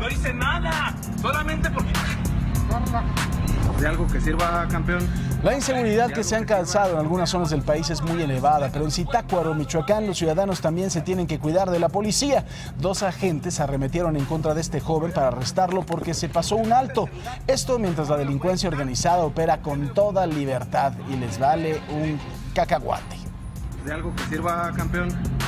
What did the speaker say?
No hice nada, solamente porque... ¿De algo que sirva, campeón? La inseguridad que se han causado en algunas zonas del país es muy elevada, pero en Zitácuaro, Michoacán, los ciudadanos también se tienen que cuidar de la policía. Dos agentes arremetieron en contra de este joven para arrestarlo porque se pasó un alto. Esto mientras la delincuencia organizada opera con toda libertad y les vale un cacahuate. ¿De algo que sirva, campeón?